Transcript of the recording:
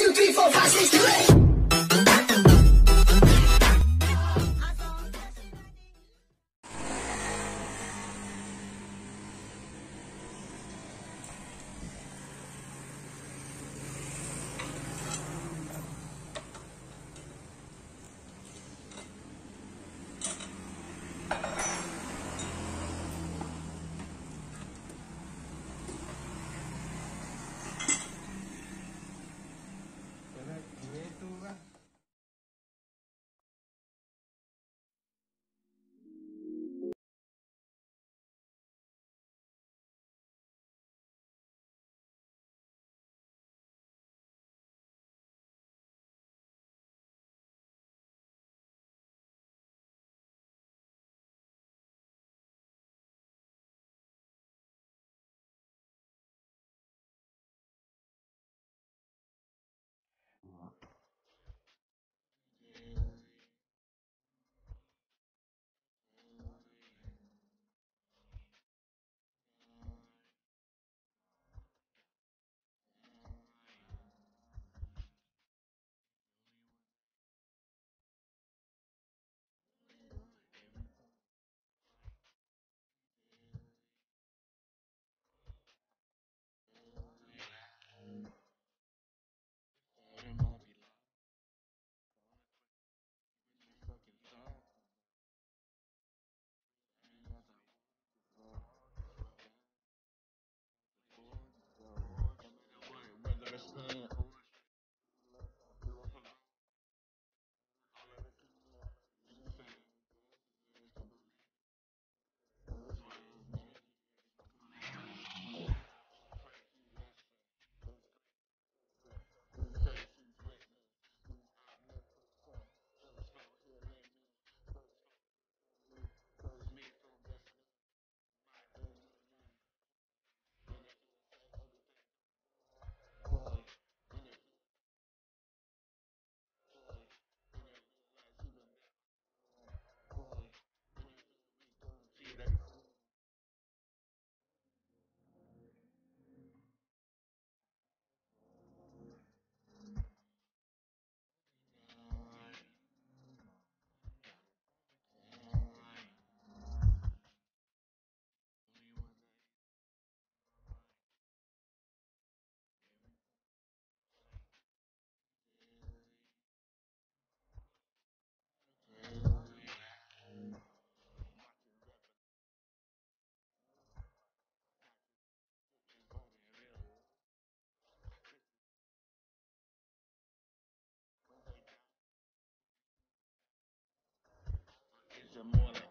two, three, four, five, six, seven, eight. More like